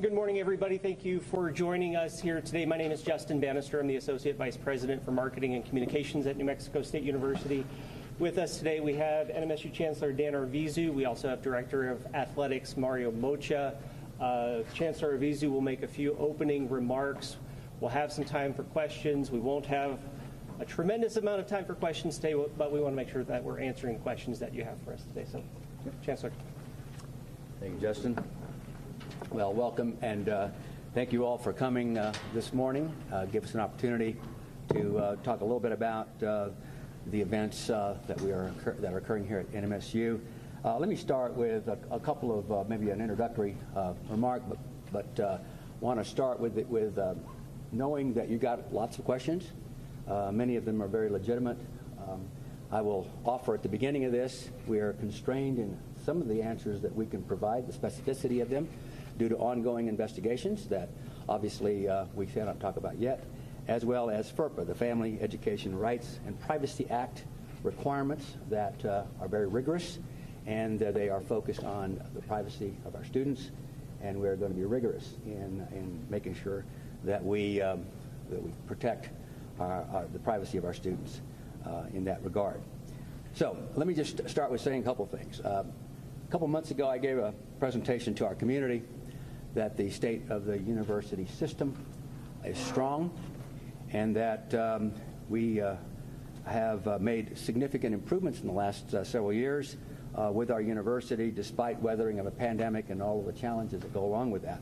Good morning, everybody. Thank you for joining us here today. My name is Justin Bannister. I'm the Associate Vice President for Marketing and Communications at New Mexico State University. With us today, we have NMSU Chancellor Dan Arvizu. We also have Director of Athletics Mario Moccia. Uh, Chancellor Arvizu will make a few opening remarks. We'll have some time for questions. We won't have a tremendous amount of time for questions today, but we want to make sure that we're answering questions that you have for us today. So, Chancellor. Thank you, Justin. Well, welcome, and uh, thank you all for coming uh, this morning. Uh, give us an opportunity to uh, talk a little bit about uh, the events uh, that we are that are occurring here at NMSU. let me start with a, a couple of maybe an introductory remark, but but want to start with with knowing that you got lots of questions. many of them are very legitimate. Um, I will offer at the beginning of this, we are constrained in some of the answers that we can provide, the specificity of them due to ongoing investigations that obviously uh, we cannot talk about yet, as well as FERPA, the Family Education Rights and Privacy Act requirements that uh, are very rigorous, and uh, they are focused on the privacy of our students, and we're going to be rigorous in, in making sure that we, um, that we protect our, our, the privacy of our students uh, in that regard. So let me just start with saying a couple things. Um, a couple months ago, I gave a presentation to our community that the state of the university system is strong and that um, we uh, have uh, made significant improvements in the last uh, several years uh, with our university despite weathering of a pandemic and all of the challenges that go along with that.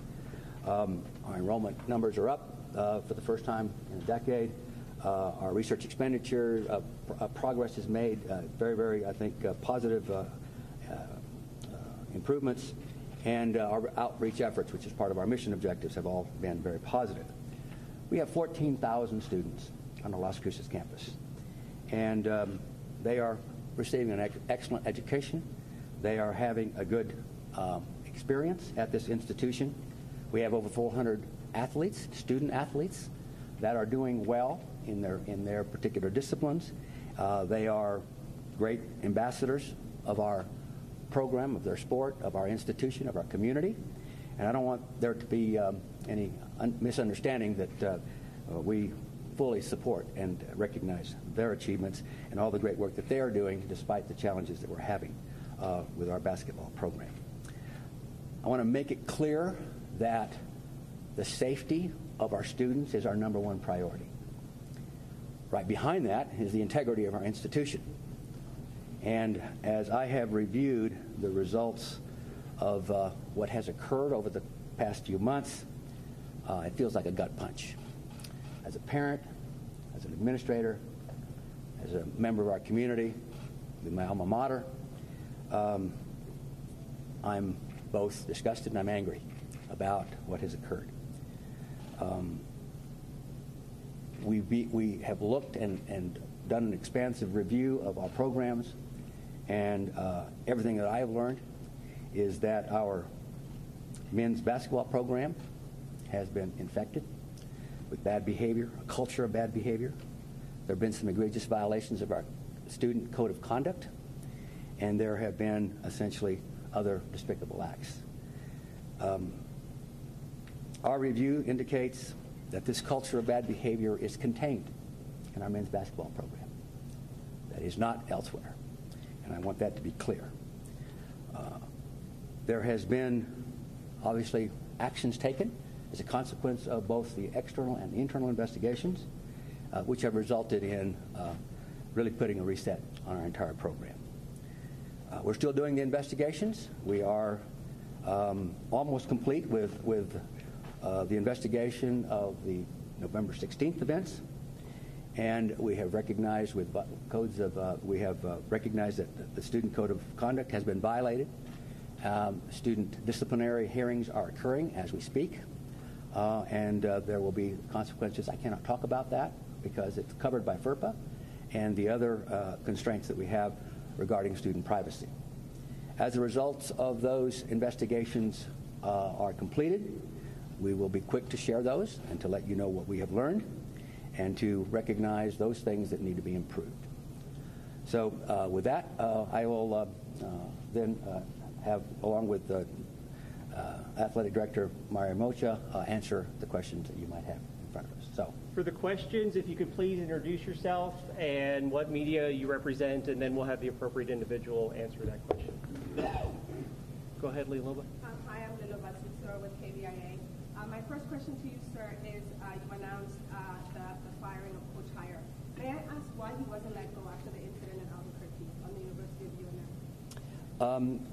Um, our enrollment numbers are up uh, for the first time in a decade. Uh, our research expenditure pr- progress is made, very, very, I think, positive improvements and uh, our outreach efforts, which is part of our mission objectives, have all been very positive. We have 14,000 students on the Las Cruces campus, and um, they are receiving an ex- excellent education. They are having a good um, experience at this institution. We have over 400 athletes, student athletes, that are doing well in their in their particular disciplines. Uh, they are great ambassadors of our program, of their sport, of our institution, of our community. And I don't want there to be um, any un- misunderstanding that uh, uh, we fully support and recognize their achievements and all the great work that they are doing despite the challenges that we're having uh, with our basketball program. I want to make it clear that the safety of our students is our number one priority. Right behind that is the integrity of our institution. And as I have reviewed the results of uh, what has occurred over the past few months, uh, it feels like a gut punch. As a parent, as an administrator, as a member of our community, with my alma mater, um, I'm both disgusted and I'm angry about what has occurred. Um, we, be, we have looked and, and done an expansive review of our programs and uh, everything that I have learned is that our men's basketball program has been infected with bad behavior, a culture of bad behavior. There have been some egregious violations of our student code of conduct, and there have been essentially other despicable acts. Um, our review indicates that this culture of bad behavior is contained in our men's basketball program. That is not elsewhere and I want that to be clear. Uh, there has been, obviously, actions taken as a consequence of both the external and internal investigations, uh, which have resulted in uh, really putting a reset on our entire program. Uh, we're still doing the investigations. We are um, almost complete with, with uh, the investigation of the November 16th events and we have recognized with codes of, uh, we have uh, recognized that the student code of conduct has been violated. Um, student disciplinary hearings are occurring as we speak, uh, and uh, there will be consequences. I cannot talk about that because it's covered by FERPA and the other uh, constraints that we have regarding student privacy. As a result of those investigations uh, are completed, we will be quick to share those and to let you know what we have learned and to recognize those things that need to be improved. So uh, with that, uh, I will uh, uh then uh, have, along with the uh, Athletic Director Mario Moccia uh, answer the questions that you might have in front of us. So, For the questions, if you could please introduce yourself and what media you represent, and then we'll have the appropriate individual answer that question. Go ahead, Lee Loba. Um, Hi, I'm Lilo Batista with KVIA. Uh, My first question to you, sir, is uh, you announced uh, the the firing of Coach Heiar. May I ask why he wasn't let go after the incident in Albuquerque on the University of UNM? um,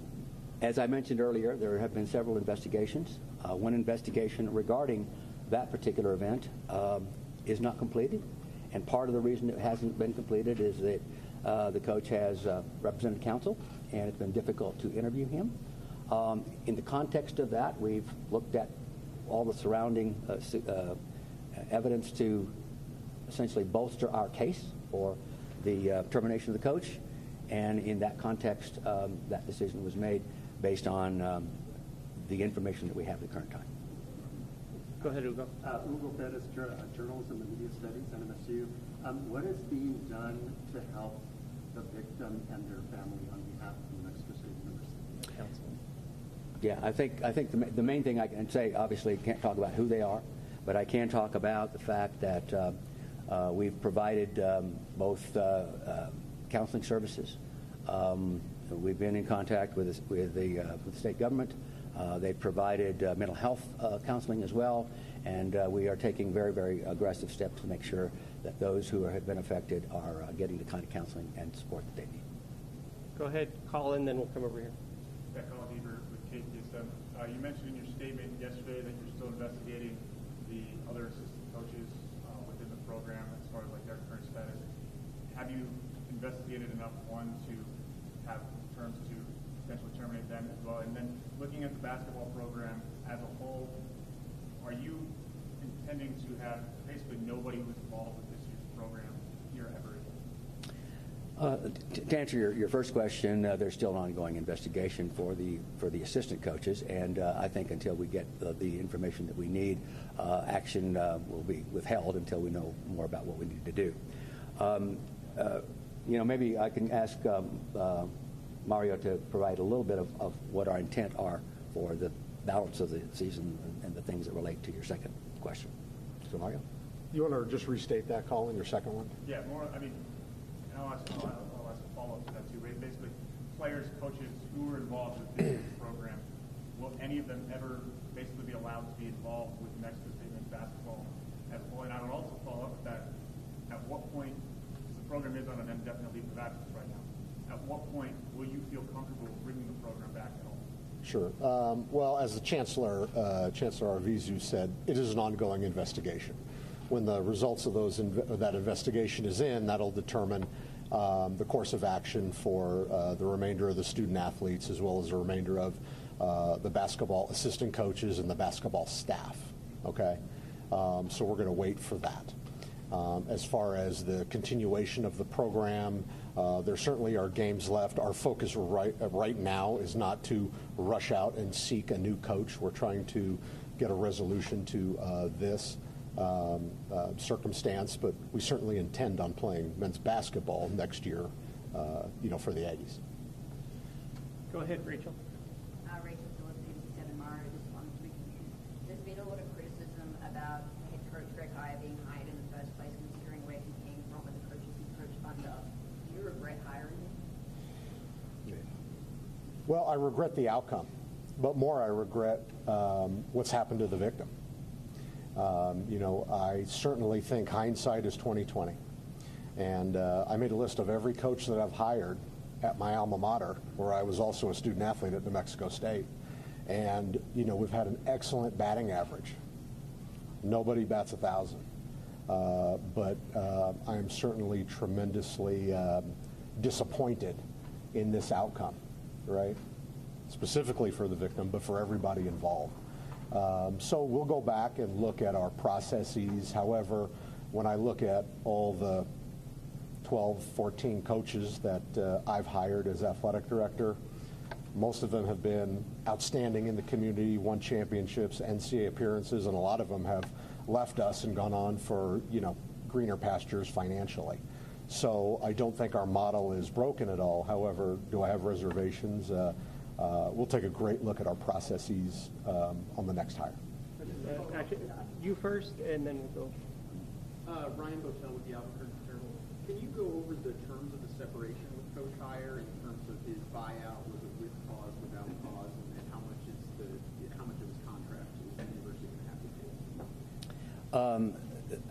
as I mentioned earlier, there have been several investigations. Uh, one investigation regarding that particular event um, is not completed, and part of the reason it hasn't been completed is that uh, the coach has uh, represented counsel, and it's been difficult to interview him. Um, in the context of that, we've looked at all the surrounding uh, uh, evidence to essentially bolster our case for the uh, termination of the coach. And in that context, um, that decision was made based on um, the information that we have at the current time. Go ahead, Ugo. Uh, Hugo Perez, Jour- uh, Journalism and Media Studies, NMSU. Um, What is being done to help the victim and their family on behalf of New Mexico State University? Counsel. Yeah, I think, I think the, the main thing I can say, obviously, can't talk about who they are, but I can talk about the fact that uh, uh, we've provided um, both uh, uh, counseling services. Um, we've been in contact with, with, the, uh, with the state government. Uh, they've provided mental health counseling as well, and we are taking very, very aggressive steps to make sure that those who have been affected are getting the kind of counseling and support that they need. Go ahead, Colin, then we'll come over here. Yeah, Colin Heber with KTSM. Uh, You mentioned in your statement yesterday that you're still investigating the other assistant coaches uh, within the program as far as like their current status. Have you investigated enough, one, to have terms to potentially terminate them as well? And then looking at the basketball program as a whole, are you intending to have basically nobody who's involved with this year's program here ever again? Uh, To answer your, your first question, uh, there's still an ongoing investigation for the, for the assistant coaches, and uh, I think until we get the, the information that we need, uh, action uh, will be withheld until we know more about what we need to do. Um, uh, You know, maybe I can ask um, uh, Mario to provide a little bit of, of what our intent are for the balance of the season and- and the things that relate to your second question. So Mario? You want to just restate that, Colin, your second one? Yeah, more, I mean, I'll ask, I'll I'll ask a follow-up to that too. Ba- Basically, players, coaches who are involved with this program, will any of them ever basically be allowed to be involved with Mexico State basketball as a whole? And I would also follow up with that, at what point, because the program is on an indefinite leave of absence right now, at what point will you feel comfortable bringing the program back at all? Sure. Um, Well, as the Chancellor, uh, Chancellor Arvizu said, it is an ongoing investigation. When the results of those, of that investigation is in, that'll determine um, the course of action for uh, the remainder of the student athletes as well as the remainder of uh, the basketball assistant coaches and the basketball staff, okay? Um, So we're going to wait for that. Um, As far as the continuation of the program, uh, there certainly are games left. Our focus right, uh, right now is not to rush out and seek a new coach. We're trying to get a resolution to uh, this um, uh, circumstance, but we certainly intend on playing men's basketball next year, uh, you know, for the Aggies. Go ahead, Rachel. Uh, Rachel Phillips, ABC7 Mara, just wanted to be confused. There's been a lot of criticism about head coach Greg Heiar being hired in the first place, considering where he came from and the coaches he coached under. Do you regret hiring him? Well, I regret the outcome, but more I regret um, what's happened to the victim. Um, you know, I certainly think hindsight is 2020, and uh, I made a list of every coach that I've hired at my alma mater, where I was also a student athlete at New Mexico State, and you know we've had an excellent batting average. Nobody bats a thousand, uh, but uh, I am certainly tremendously um disappointed in this outcome right? Specifically for the victim, but for everybody involved. Um, so we'll go back and look at our processes. However, when I look at all the 12, 14 coaches that uh, I've hired as athletic director, most of them have been outstanding in the community, won championships, NCAA appearances, and a lot of them have left us and gone on for, you know, greener pastures financially. So I don't think our model is broken at all. However, do I have reservations uh, uh, we'll take a great look at our processes um, on the next hire. Uh, Actually, you first, and then we'll go. Uh, Ryan Boetel with the Albuquerque Journal. Can you go over the terms of the separation with Coach Heiar in terms of his buyout? Was it with cause, without cause, and then how much is the how much of his contract is the university going to have to pay? Um,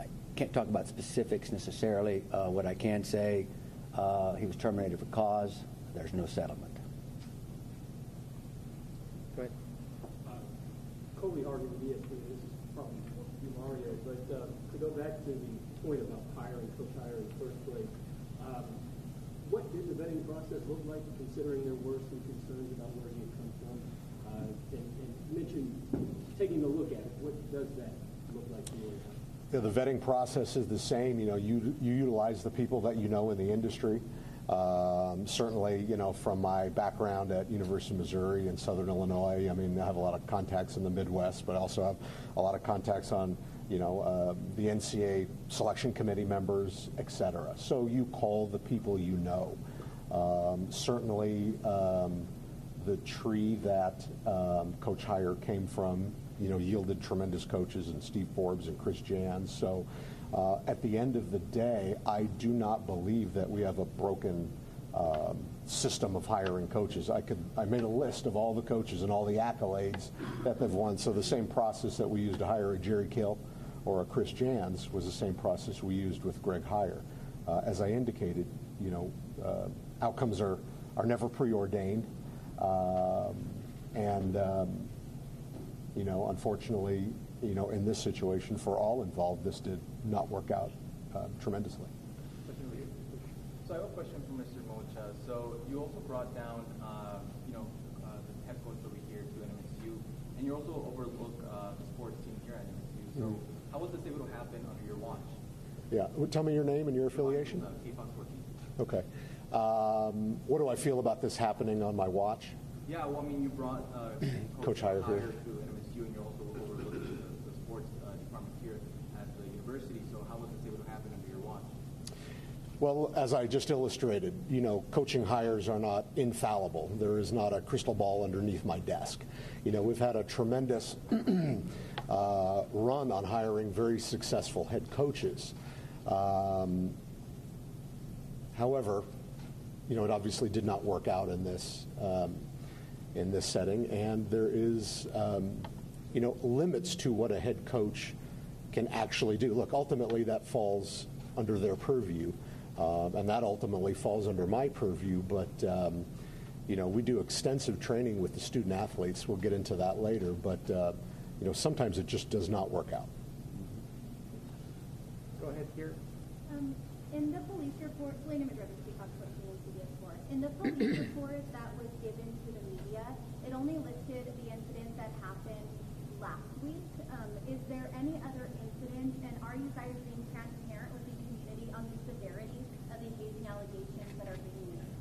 I can't talk about specifics necessarily. Uh, What I can say, uh, he was terminated for cause. There's no settlement. Go ahead. Colby Harvey ESPN. This is probably for you, Mario, but uh, to go back to the point about hiring, coach Heiar in the first place, um, what did the vetting process look like, considering there were some concerns about where he had come from? Uh, and, and mentioned taking a look at it. What does that look like to you? Yeah, the vetting process is the same. You know, you, you utilize the people that you know in the industry. Um, certainly, you know, from my background at University of Missouri and Southern Illinois, I mean, I have a lot of contacts in the Midwest, but I also have a lot of contacts on, you know, uh, the NCAA selection committee members, et cetera. So you call the people you know. Um, certainly, um, the tree that um, Coach Heiar came from, you know, yielded tremendous coaches and Steve Forbes and Chris Jans. So uh, at the end of the day, I do not believe that we have a broken um, system of hiring coaches. I could I made a list of all the coaches and all the accolades that they've won. So the same process that we used to hire a Jerry Kill or a Chris Jans was the same process we used with Greg Heiar. Uh, as I indicated, you know, uh, outcomes are are never preordained. Um, and, um, you know, unfortunately, you know, in this situation, for all involved, this did not work out uh, tremendously. So I have a question for Mr. Moccia. So you also brought down, uh, you know, uh, the head coach over here to NMSU, and you also overlook uh, the sports team here at NMSU. So how was this able to happen under your watch? Yeah. Well, Tell me your name and your affiliation. 14. Okay. Um, what do I feel about this happening on my watch? Yeah, well, I mean, you brought uh, Coach Heiar here. to NMSU, and you're also overlooking the, the sports uh, department here at the university. So how was this able to happen under your watch? Well, as I just illustrated, you know, coaching hires are not infallible. There is not a crystal ball underneath my desk. You know, we've had a tremendous uh, run on hiring very successful head coaches. Um, however, you know, it obviously did not work out in this um, in this setting, and there is, um, you know, limits to what a head coach can actually do. Look, ultimately, that falls under their purview, um, and that ultimately falls under my purview. But um, you know, we do extensive training with the student athletes. We'll get into that later, but uh, you know, sometimes it just does not work out. Go ahead here. Um, in the police report, Selena Madrid, Fox 14 and CBS 4. In the police report that was given to the media, it only listed the incident that happened last week. Um, is there any other incident, and are you guys being transparent with the community on the severity of the hazing allegations that are being made?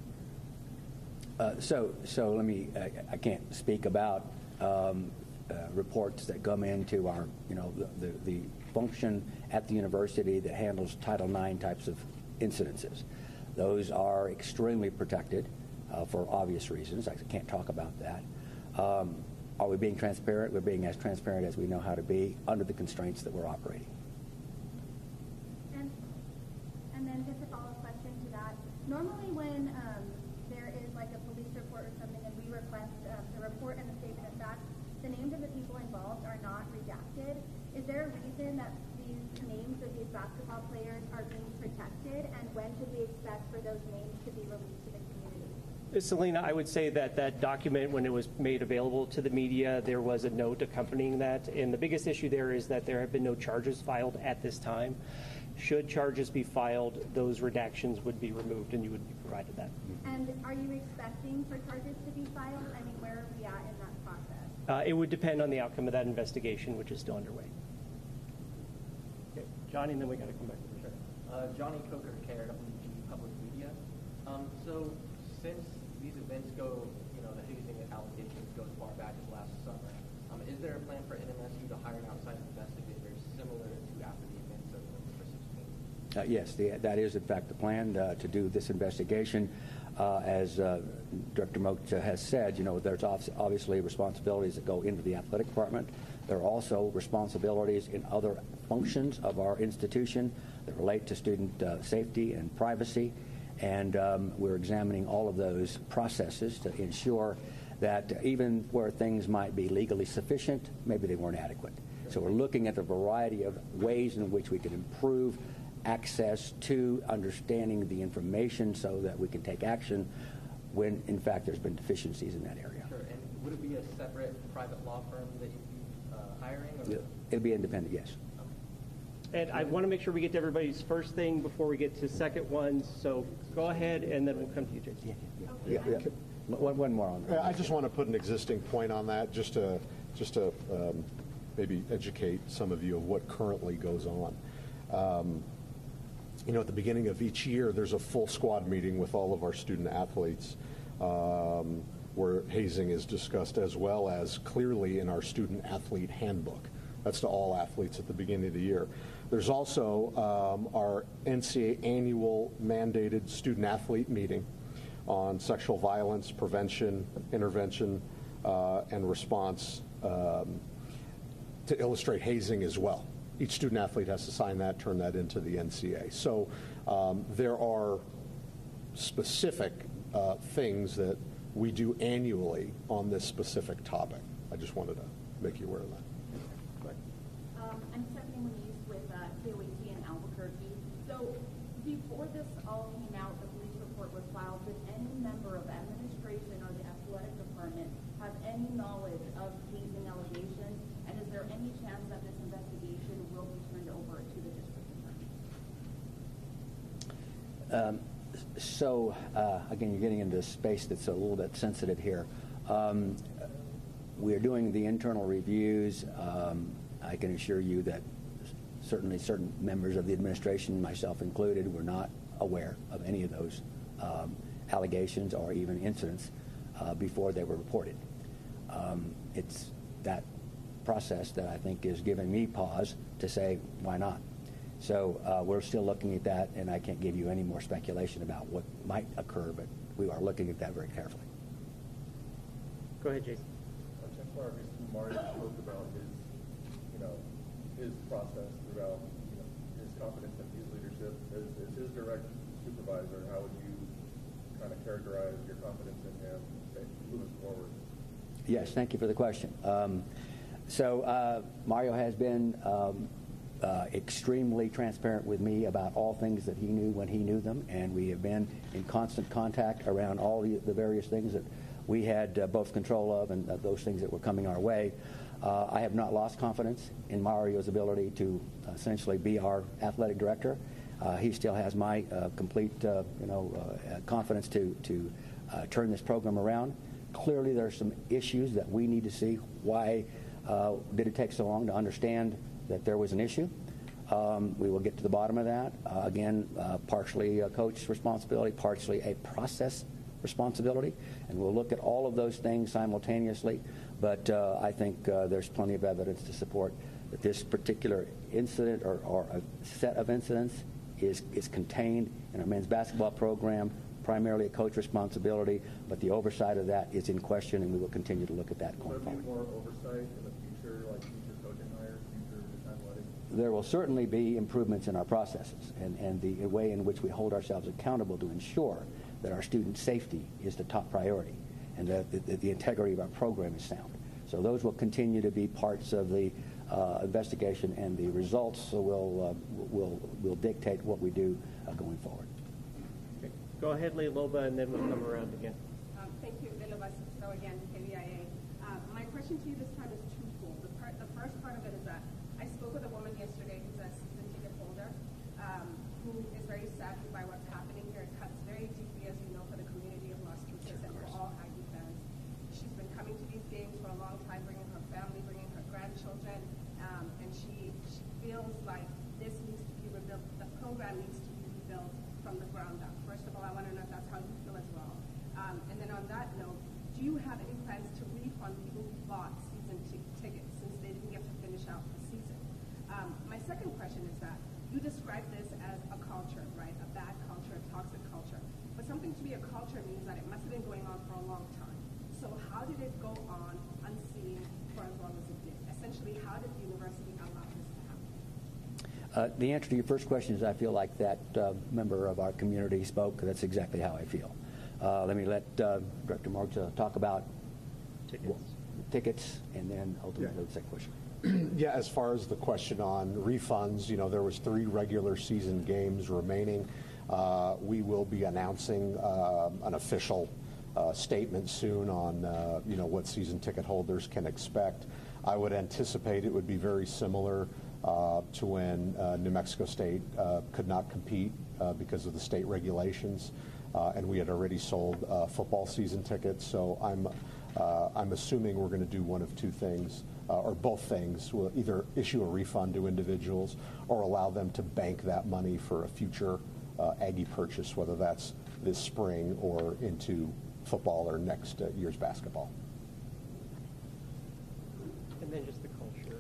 Uh, So, so let me, uh, I can't speak about um, uh, reports that come into our, you know, the, the- the function at the university that handles Title IX types of incidences. Those are extremely protected uh, for obvious reasons. I can't talk about that. Um, Are we being transparent? We're being as transparent as we know how to be under the constraints that we're operating. And, then just a follow-up question to that. Normally when um, there is like a police report or something and we request uh, the report and the statement of facts, the names of the people involved are not redacted. Is there a reason that these names of these basketball players are being protected? And when should we expect for those names to be released to the community? Selena, I would say that that document, when it was made available to the media, there was a note accompanying that. And the biggest issue there is that there have been no charges filed at this time. Should charges be filed, those redactions would be removed and you would be provided that. And are you expecting for charges to be filed? I mean, where are we at in that process? Uh, It would depend on the outcome of that investigation, which is still underway. Okay, Johnny, and then we got to come back to Richard. Uh, Johnny Coker, KRWG Public Media. Um, so since these events go, you know, the hazing allegations go as far back as last summer, um, is there a plan for NMSU to hire an outside investigator similar to after the events of November 16th? Uh, Yes, the- that is in fact the plan, uh, to do this investigation. uh, as uh, Director Moat has said, you know, there's obviously responsibilities that go into the athletic department. There are also responsibilities in other functions of our institution that relate to student uh, safety and privacy. And um, we're examining all of those processes to ensure that even where things might be legally sufficient, maybe they weren't adequate. So we're looking at a variety of ways in which we can improve access to understanding the information so that we can take action when, in fact, there's been deficiencies in that area. Sure. And would it be a separate private law firm that you'd be uh, hiring? Or? It'll be independent, yes. And I want to make sure we get to everybody's first thing before we get to second ones. So go ahead, and then we'll come to you, Jason. Yeah, yeah. One, one more on that. I just want to put an existing point on that, just to, just to um, maybe educate some of you of what currently goes on. Um, You know, at the beginning of each year, there's a full squad meeting with all of our student athletes um, where hazing is discussed, as well as clearly in our student athlete handbook. That's to all athletes at the beginning of the year. There's also um, our NCAA annual mandated student athlete meeting on sexual violence prevention, intervention, uh, and response um, to illustrate hazing as well. Each student athlete has to sign that, turn that into the NCAA. So um, there are specific uh, things that we do annually on this specific topic. I just wanted to make you aware of that. Um, I'm Stephanie Moniz with uh, KOAT in Albuquerque. So before this all came out, the police report was filed. Did any member of administration or the athletic department have any knowledge of hazing allegations? And is there any chance that this investigation will be turned over to the district attorney? Um, So, uh, again, you're getting into a space that's a little bit sensitive here. Um, We are doing the internal reviews. Um, I can assure you that certainly certain members of the administration, myself included, were not aware of any of those um, allegations or even incidents uh, before they were reported. Um, It's that process that I think is giving me pause to say, why not? So uh, we're still looking at that, and I can't give you any more speculation about what might occur, but we are looking at that very carefully. Go ahead, Jason. Uh, Chuck Vargas, Mario spoke about his, you know, his process throughout, you know, his confidence in his leadership. As, as his direct supervisor, how would you kind of characterize your confidence in him moving forward? Yes, thank you for the question. Um, so uh, Mario has been um, uh, extremely transparent with me about all things that he knew when he knew them, and we have been in constant contact around all the, the various things that we had uh, both control of and uh, those things that were coming our way. Uh, I have not lost confidence in Mario's ability to essentially be our athletic director. Uh, he still has my uh, complete, uh, you know, uh, confidence to to uh, turn this program around. Clearly, there are some issues that we need to see. Why uh, did it take so long to understand that there was an issue? Um, we will get to the bottom of that. Uh, again, uh, partially a coach's responsibility, partially a process responsibility, and we'll look at all of those things simultaneously. But uh, I think uh, there's plenty of evidence to support that this particular incident or, or a set of incidents is, is contained in our men's basketball program, primarily a coach responsibility, but the oversight of that is in question, and we will continue to look at that going there forward. more oversight in the future, like future coaching hires, future athletic? There will certainly be improvements in our processes and, and the way in which we hold ourselves accountable to ensure that our student safety is the top priority and that the, the integrity of our program is sound. So those will continue to be parts of the uh, investigation and the results will, uh, will, will dictate what we do uh, going forward. Go ahead, Leila, and then we'll come around again. Um, Thank you, Lila so again, KVIA. Uh, My question to you this time is twofold. The part, the first part of it is that I spoke with a woman yesterday who's a season ticket holder, um, who is very saddened by what's happening here. It cuts very deeply, as you know, for the community of Las Cruces, and we're all Aggie fans. She's been coming to these games for a long time, bringing her family, bringing her grandchildren, um, and she, she feels like this needs to be rebuilt, the program needs to be rebuilt from the ground up. First of all, I want to know if that's how you feel as well. Um, and then on that note, do you have any plans to refund people who bought season t- tickets since they didn't get to finish out the season? Um, my second question is that you describe this as a culture, right? A bad culture, a toxic culture. But something to be a culture means that it must have been going on for a long time. So how did it go on unseen for as long as it did? Essentially, how did the university allow this to happen? Uh, the answer to your first question is I feel like that uh, member of our community spoke. That's exactly how I feel. Uh, let me let uh, Director Marks uh, talk about Tickets. tickets and then ultimately the second question. Yeah, as far as the question on refunds, you know, there was three regular season games remaining. Uh, we will be announcing uh, an official uh, statement soon on, uh, you know, what season ticket holders can expect. I would anticipate it would be very similar uh, to when uh, New Mexico State uh, could not compete uh, because of the state regulations, and we had already sold football season tickets. So I'm, I'm assuming we're going to do one of two things uh, or both things. We'll either issue a refund to individuals or allow them to bank that money for a future uh, Aggie purchase, whether that's this spring or into football or next uh, year's basketball. And then just the culture.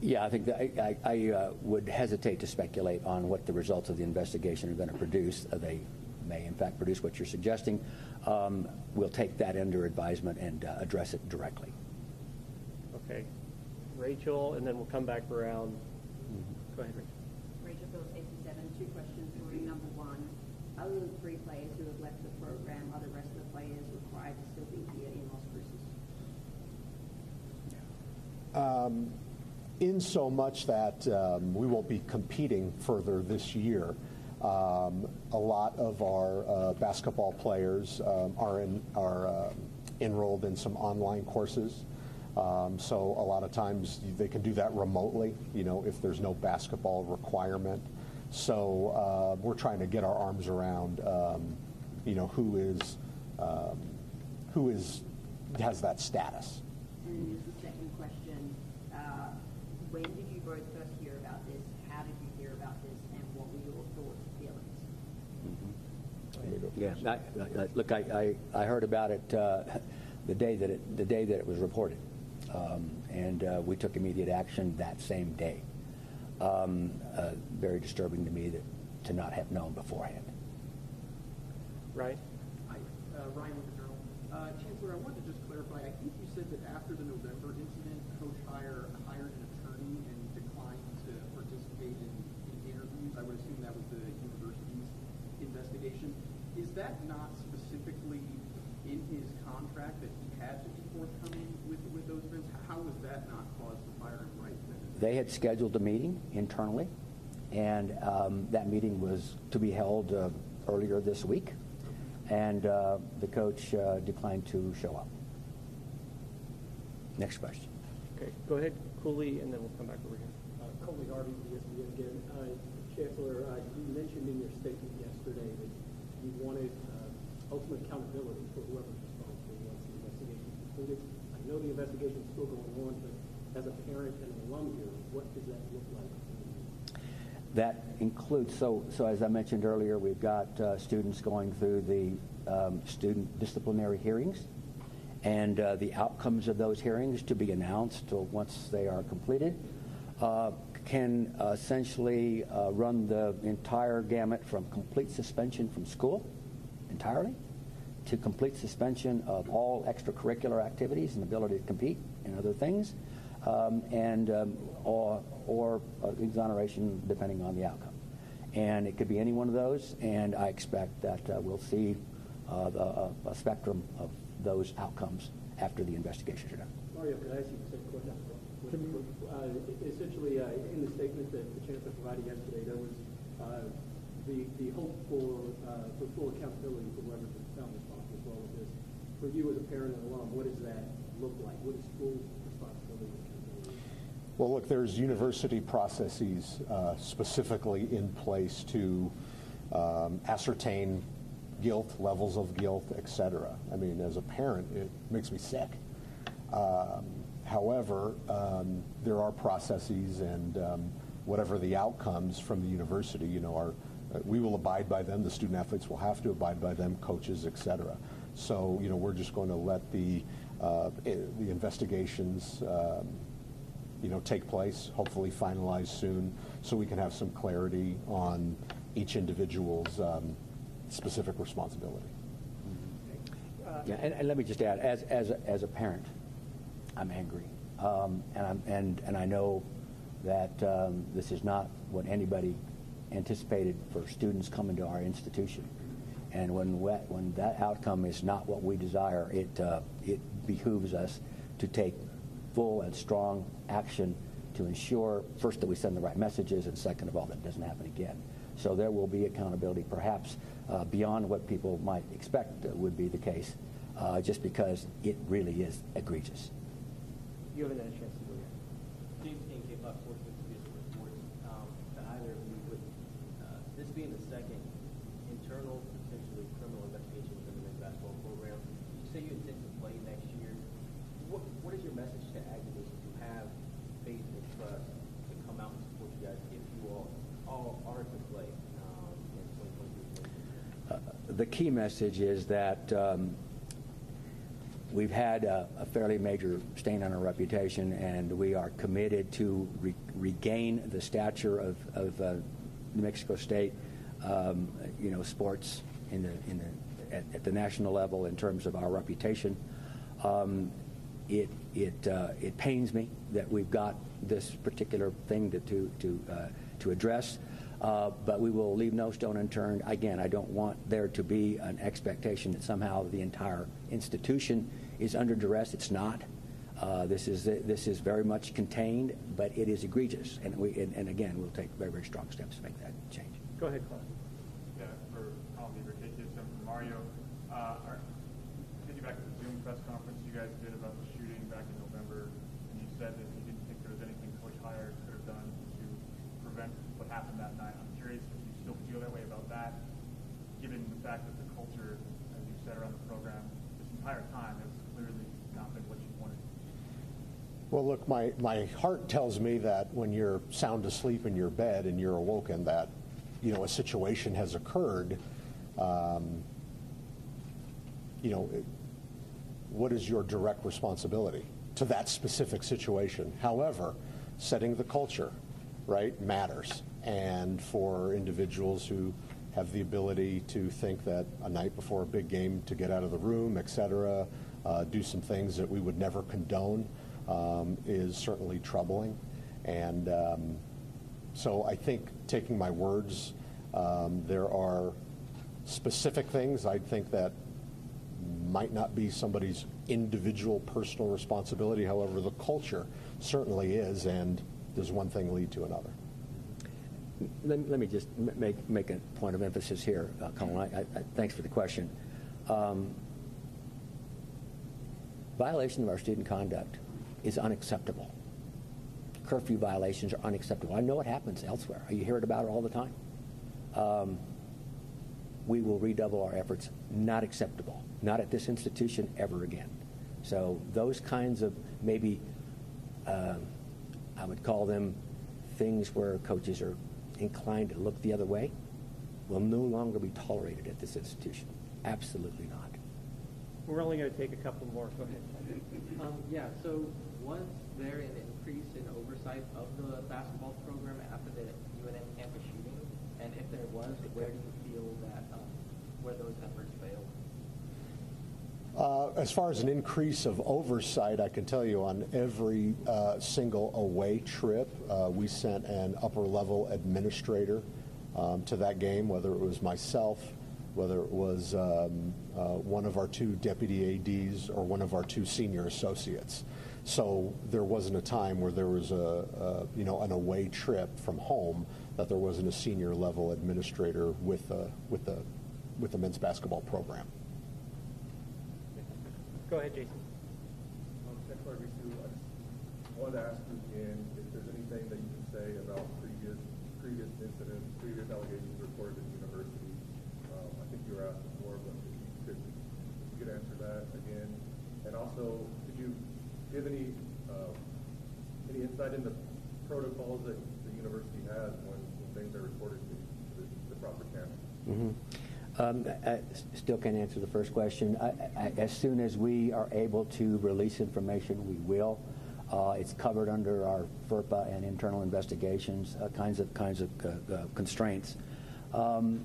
Yeah, I think that I, I, I uh, would hesitate to speculate on what the results of the investigation are going to produce. Uh, they may, in fact, produce what you're suggesting. Um, we'll take that under advisement and uh, address it directly. Okay. Rachel, and then we'll come back around. Go ahead, Rachel. Rachel Phillips, AC7, two questions for you. Number one, other than three players who have left the program, are the rest of the players required to still be here in Las Cruces? Um, in so much that um, we won't be competing further this year. Um, a lot of our uh, basketball players um, are, in, are uh, enrolled in some online courses. Um, so a lot of times they can do that remotely, you know, if there's no basketball requirement. So uh, we're trying to get our arms around, um, you know, who is, um, who is, has that status. And just the second question, uh, when did you both first hear about this? How did you hear about this? And what were your thoughts and feelings? Yeah, I, I, look, I, I, I heard about it uh, the day that it the day that it was reported, um, and uh, we took immediate action that same day. Um, uh, very disturbing to me that to not have known beforehand. Right? Hi, uh, Ryan with the Journal. Uh, Chancellor, I wanted to just clarify. I think you said that after the November incident, Coach Heiar hired an attorney and declined to participate in, in interviews. I would assume that was the university's investigation. Is that not specifically in his contract that he had to be forthcoming with, with those events? How was that not cause to fire him right then? They had scheduled a meeting internally, and um, that meeting was to be held uh, earlier this week, and uh, the coach uh, declined to show up. Next question. Okay. Go ahead, Cooley, and then we'll come back over here. Uh, Colby Harvey, ESPN again. Uh, Chancellor, uh, you mentioned in your statement yesterday that you wanted uh, ultimate accountability for whoever's responsible once the investigation is concluded. I know the investigation is still going on, but as a parent and an alum here, what does that look like? That includes, so, so as I mentioned earlier, we've got uh, students going through the um, student disciplinary hearings, and uh, the outcomes of those hearings to be announced uh, once they are completed uh, can essentially uh, run the entire gamut from complete suspension from school entirely to complete suspension of all extracurricular activities and ability to compete and other things, um, and um, or, or uh, exoneration depending on the outcome. And it could be any one of those, and I expect that uh, we'll see uh, the, uh, a spectrum of those outcomes after the investigations are done. Mario, could I ask you the same question? Uh, essentially, uh, in the statement that the chancellor provided yesterday, there was uh, the, the hope for, uh, for full accountability for whoever's found responsible for all of this. For you as a parent and alum, what does that look like? What is full responsibility and accountability? Well, look, there's university processes uh, specifically in place to um, ascertain guilt, levels of guilt, et cetera. I mean, as a parent, it makes me sick. Um, however, um, there are processes and um, whatever the outcomes from the university, you know, are, uh, we will abide by them. The student athletes will have to abide by them, coaches, et cetera. So, you know, we're just going to let the, uh, the investigations, um, you know, take place, hopefully finalized soon, so we can have some clarity on each individual's um, specific responsibility. Uh, Yeah, and, and let me just add, as, as, a, as a parent, I'm angry. Um, and, I'm, and, and I know that um, this is not what anybody anticipated for students coming to our institution. And when, we- when that outcome is not what we desire, it, uh, it behooves us to take full and strong action to ensure, first, that we send the right messages, and second of all, that it doesn't happen again. So there will be accountability, perhaps uh, beyond what people might expect would be the case, uh, just because it really is egregious. You haven't had a chance to go yet. James King, K Fox Sports, Mississippi Sports Sports. Um, to either of you, would uh, this being the second internal, potentially criminal investigation within the men's basketball program, you say you intend to play next year. What What is your message to activists who have faith and trust to come out and support you guys if you all all are to play um, in 2023? Uh, the key message is that um, we've had a, a fairly major stain on our reputation, and we are committed to re- regain the stature of, of uh, New Mexico State, um, you know, sports in the in the at, at the national level in terms of our reputation. Um, it it uh, it pains me that we've got this particular thing to to to, uh, to address. Uh, but we will leave no stone unturned. Again, I don't want there to be an expectation that somehow the entire institution is under duress. It's not. Uh, this is this is very much contained, but it is egregious, and we and, and again we'll take very very strong steps to make that change. Go ahead. Yeah, for Colin Beaver, KTSM for Mario. Uh, our, thinking back to the Zoom press conference you guys did about the shooting back in November, and you said that you didn't think there was anything Coach Heiar could have done to prevent what happened that night. I'm curious if you still feel that way about that, given the fact that the culture, as you said around the program, this entire time has clearly not been what you wanted. Well, look, my, my heart tells me that when you're sound asleep in your bed and you're awoken, that you know a situation has occurred. Um, you know, what is your direct responsibility to that specific situation? However, setting the culture, right, matters. And for individuals who have the ability to think that a night before a big game to get out of the room, et cetera, uh, do some things that we would never condone um, is certainly troubling. And um, so I think taking my words, um, there are specific things I think that might not be somebody's individual personal responsibility. However, the culture certainly is, and does one thing lead to another? Let, let me just make, make a point of emphasis here, uh, Colin. I, I, thanks for the question. Um, violation of our student conduct is unacceptable. Curfew violations are unacceptable. I know it happens elsewhere. You hear it about it all the time. Um, we will redouble our efforts. Not acceptable. Not at this institution ever again. So those kinds of maybe, um, I would call them things where coaches are inclined to look the other way, will no longer be tolerated at this institution. Absolutely not. We're only going to take a couple more. Go ahead. Um, yeah, so was there an increase in oversight of the basketball program after the UNM campus shooting? And if there was, where do you feel that, um, where those efforts failed? Uh, as far as an increase of oversight, I can tell you on every uh, single away trip, uh, we sent an upper level administrator um, to that game, whether it was myself, whether it was um, uh, one of our two deputy ADs or one of our two senior associates. So there wasn't a time where there was a, a you know an away trip from home that there wasn't a senior level administrator with the with the with the men's basketball program. Go ahead, Jason. Um, Secretary Risu, I just wanted to ask you again if there's anything that you can say about previous, previous incidents, previous allegations reported at the university. Um, I think you were asked before, but if you could, if you could answer that again. And also, could you give any, uh, any insight into protocols that the university has when, when things are reported to the, the proper channel? Mhm. Um, I still can't answer the first question. I, I, as soon as we are able to release information, we will. Uh, it's covered under our FERPA and internal investigations uh, kinds of kinds of uh, uh, constraints. Um,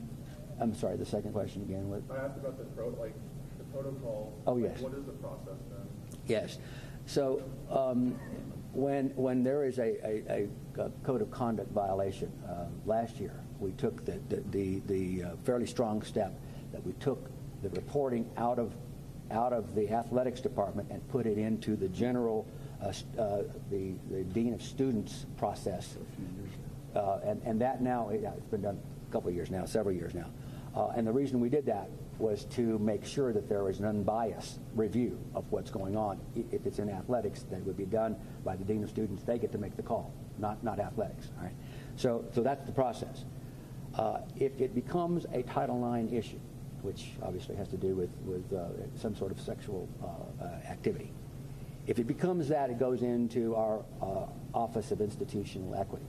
I'm sorry. The second question again. What? I asked about the pro, like, the protocol. Oh, like, yes. What is the process then? Yes. So um, when, when there is a, a, a code of conduct violation, uh, last year, we took the, the, the, the uh, fairly strong step that we took the reporting out of, out of the athletics department and put it into the general, uh, uh, the, the dean of students process. Uh, and, and that now, it's been done a couple of years now, several years now. Uh, and the reason we did that was to make sure that there was an unbiased review of what's going on. If it's in athletics, that would be done by the dean of students. They get to make the call, not, not athletics. All right? So, so that's the process. Uh, if it becomes a Title IX issue, which obviously has to do with, with uh, some sort of sexual uh, uh, activity, if it becomes that, it goes into our uh, Office of Institutional Equity.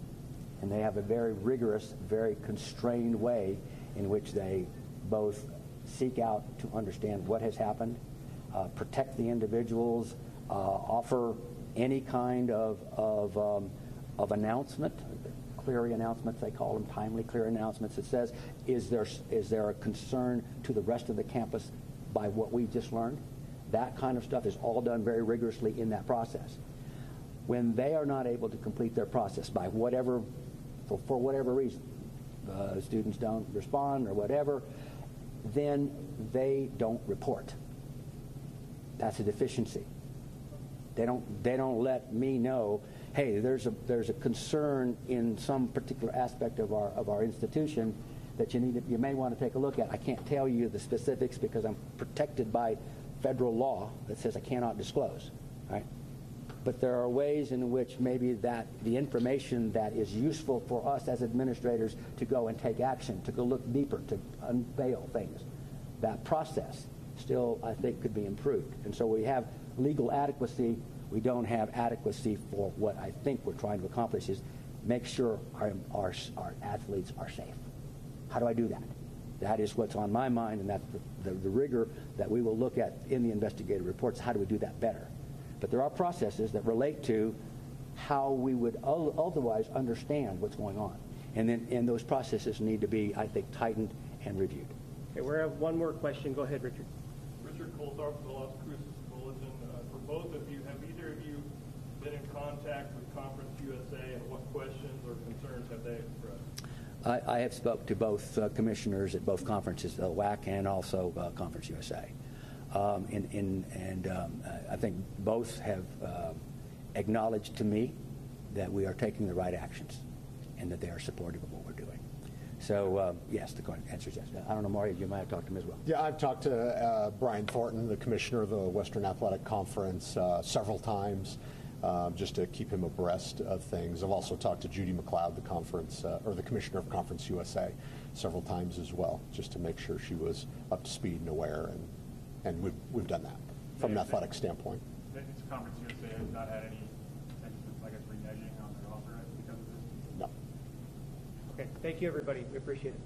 And they have a very rigorous, very constrained way in which they both seek out to understand what has happened, uh, protect the individuals, uh, offer any kind of, of, um, of announcement, clear announcements, they call them timely, clear announcements that says, is there, is there a concern to the rest of the campus by what we just learned? That kind of stuff is all done very rigorously in that process. When they are not able to complete their process by whatever, for, for whatever reason, uh, students don't respond or whatever, then they don't report. That's a deficiency. They don't, they don't let me know, hey, there's a, there's a concern in some particular aspect of our, of our institution that you need to, you may want to take a look at. I can't tell you the specifics because I'm protected by federal law that says I cannot disclose, right? But there are ways in which maybe that the information that is useful for us as administrators to go and take action, to go look deeper, to unveil things, that process still, I think, could be improved. And so we have legal adequacy. We don't have adequacy for what I think we're trying to accomplish is make sure our, our, our athletes are safe. How do I do that? That is what's on my mind, and that's the, the, the rigor that we will look at in the investigative reports. How do we do that better? But there are processes that relate to how we would otherwise understand what's going on. And then and those processes need to be, I think, tightened and reviewed. Okay, we have one more question. Go ahead, Richard. Richard Coltharp, the Las Cruces Bulletin. Uh, for both of you, have either of you been in contact with Conference USA, and what questions or concerns have they expressed? I, I have spoke to both uh, commissioners at both conferences, the WAC and also uh, Conference USA. Um, in, in, and um, I think both have uh, acknowledged to me that we are taking the right actions and that they are supportive of what we're doing. So, uh, yes, the answer is yes. I don't know, Mario, you might have talked to him as well. Yeah, I've talked to uh, Brian Thornton, the commissioner of the Western Athletic Conference, uh, several times, um, just to keep him abreast of things. I've also talked to Judy MacLeod, the conference uh, or the commissioner of Conference USA, several times as well, just to make sure she was up to speed and aware, and and we've we've done that from an athletic standpoint. This Conference USA has not had any, I guess, reneging on their offer because of this? No. Okay, thank you, everybody. We appreciate it.